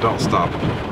don't stop.